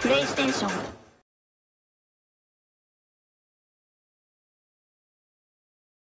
プレイステーション